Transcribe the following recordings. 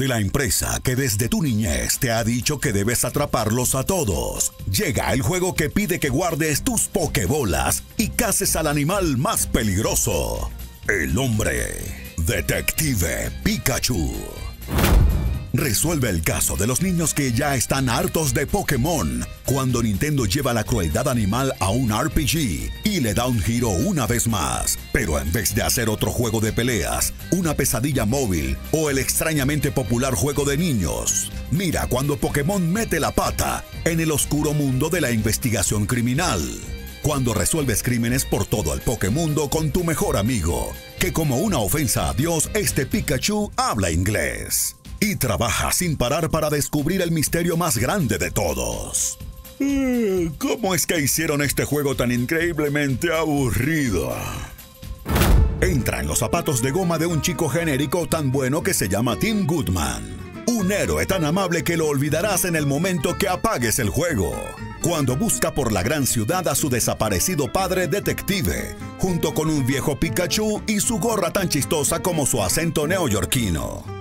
de la empresa que desde tu niñez te ha dicho que debes atraparlos a todos. Llega el juego que pide que guardes tus pokebolas y cases al animal más peligroso, el hombre. Detective Pikachu. Resuelve el caso de los niños que ya están hartos de Pokémon cuando Nintendo lleva la crueldad animal a un RPG y le da un giro una vez más. Pero en vez de hacer otro juego de peleas, una pesadilla móvil o el extrañamente popular juego de niños, mira cuando Pokémon mete la pata en el oscuro mundo de la investigación criminal. Cuando resuelves crímenes por todo el Pokémundo con tu mejor amigo, que como una ofensa a Dios, este Pikachu habla inglés y trabaja sin parar para descubrir el misterio más grande de todos. Eh, ¿Cómo es que hicieron este juego tan increíblemente aburrido? Entra en los zapatos de goma de un chico genérico tan bueno que se llama Tim Goodman. Un héroe tan amable que lo olvidarás en el momento que apagues el juego. Cuando busca por la gran ciudad a su desaparecido padre detective, junto con un viejo Pikachu y su gorra tan chistosa como su acento neoyorquino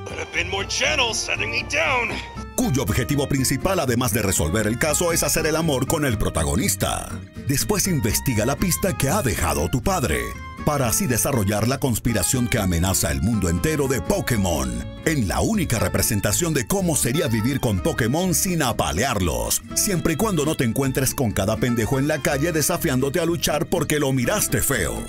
cuyo objetivo principal, además de resolver el caso, es hacer el amor con el protagonista. Después investiga la pista que ha dejado tu padre, para así desarrollar la conspiración que amenaza el mundo entero de Pokémon, en la única representación de cómo sería vivir con Pokémon sin apalearlos, siempre y cuando no te encuentres con cada pendejo en la calle desafiándote a luchar porque lo miraste feo.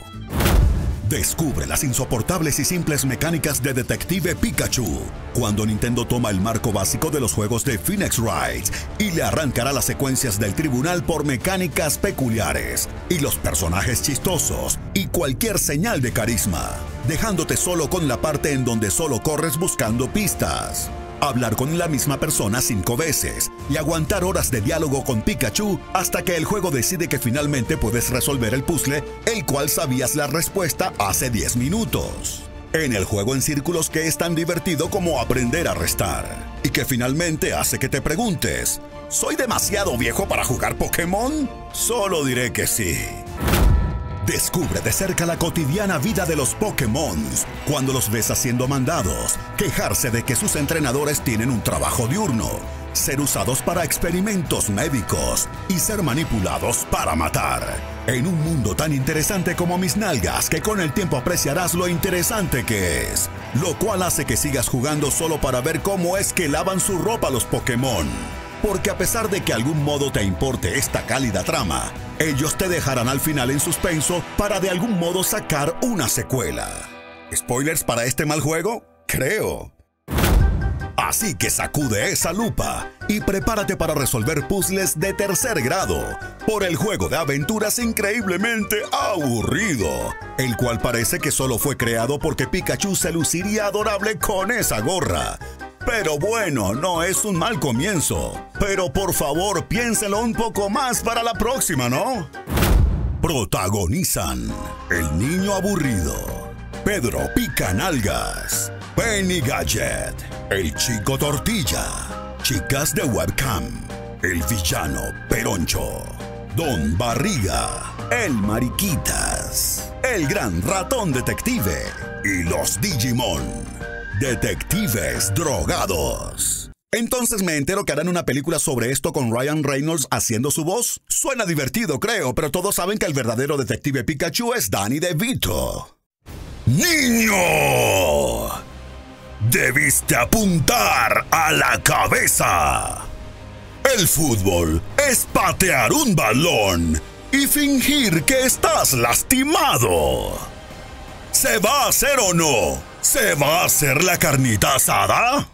Descubre las insoportables y simples mecánicas de Detective Pikachu. Cuando Nintendo toma el marco básico de los juegos de Phoenix Wright y le arrancará las secuencias del tribunal por mecánicas peculiares y los personajes chistosos y cualquier señal de carisma, dejándote solo con la parte en donde solo corres buscando pistas hablar con la misma persona cinco veces y aguantar horas de diálogo con Pikachu hasta que el juego decide que finalmente puedes resolver el puzzle, el cual sabías la respuesta hace 10 minutos. En el juego en círculos que es tan divertido como aprender a restar y que finalmente hace que te preguntes, ¿soy demasiado viejo para jugar Pokémon? Solo diré que sí. Descubre de cerca la cotidiana vida de los Pokémon cuando los ves haciendo mandados, quejarse de que sus entrenadores tienen un trabajo diurno, ser usados para experimentos médicos y ser manipulados para matar. En un mundo tan interesante como mis nalgas que con el tiempo apreciarás lo interesante que es, lo cual hace que sigas jugando solo para ver cómo es que lavan su ropa los Pokémon. Porque a pesar de que algún modo te importe esta cálida trama, ellos te dejarán al final en suspenso para de algún modo sacar una secuela. ¿Spoilers para este mal juego? Creo. Así que sacude esa lupa y prepárate para resolver puzzles de tercer grado por el juego de aventuras increíblemente aburrido, el cual parece que solo fue creado porque Pikachu se luciría adorable con esa gorra, pero bueno, no es un mal comienzo. Pero por favor, piénselo un poco más para la próxima, ¿no? Protagonizan El Niño Aburrido, Pedro Picanalgas, Penny Gadget, El Chico Tortilla, Chicas de Webcam, El Villano Peroncho, Don Barriga, El Mariquitas, El Gran Ratón Detective y los Digimon. Detectives drogados. Entonces me entero que harán una película sobre esto con Ryan Reynolds haciendo su voz. Suena divertido, creo, pero todos saben que el verdadero detective Pikachu es Danny DeVito. ¡Niño! Debiste apuntar a la cabeza. El fútbol es patear un balón y fingir que estás lastimado. ¿Se va a hacer o no? ¿Se va a hacer la carnita asada?